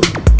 Bye.